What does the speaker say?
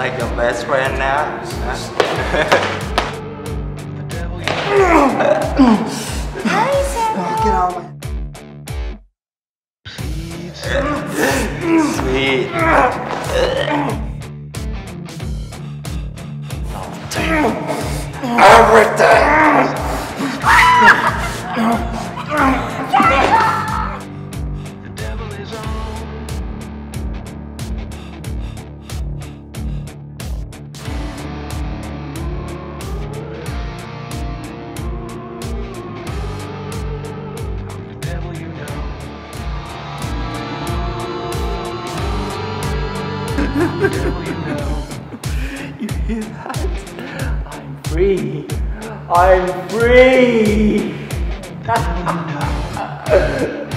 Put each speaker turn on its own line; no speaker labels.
like your best friend now.
The devil you know.
Get
really know. You
hear that? I'm free. I'm free. That's.